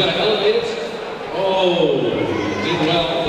got to elevate it. Oh, did well.